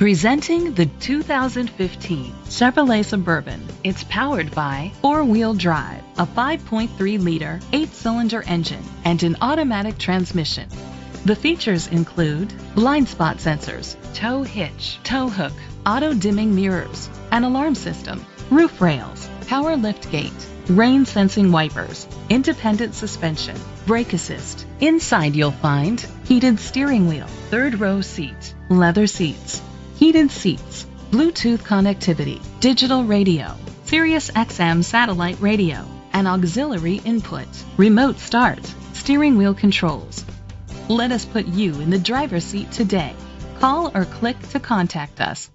Presenting the 2015 Chevrolet Suburban. It's powered by four-wheel drive, a 5.3-liter, eight-cylinder engine, and an automatic transmission. The features include blind spot sensors, tow hitch, tow hook, auto dimming mirrors, an alarm system, roof rails, power lift gate, rain sensing wipers, independent suspension, brake assist. Inside you'll find heated steering wheel, third row seat, leather seats, heated seats, Bluetooth connectivity, digital radio, Sirius XM satellite radio, and auxiliary input, remote start, steering wheel controls. Let us put you in the driver's seat today. Call or click to contact us.